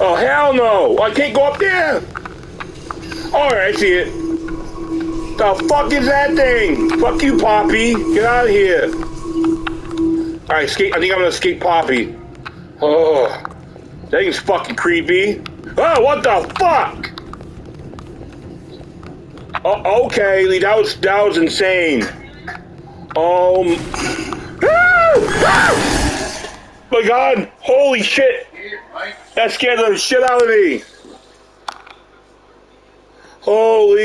Oh, hell no. I can't go up there. Alright, I see it. The fuck is that thing? Fuck you, Poppy. Get out of here. Alright, skate. I think I'm gonna escape Poppy. Oh, that thing's fucking creepy. Oh, what the fuck? Oh, okay, that was that was insane. Um. Ah! My God! Holy shit! That scared the shit out of me. Holy.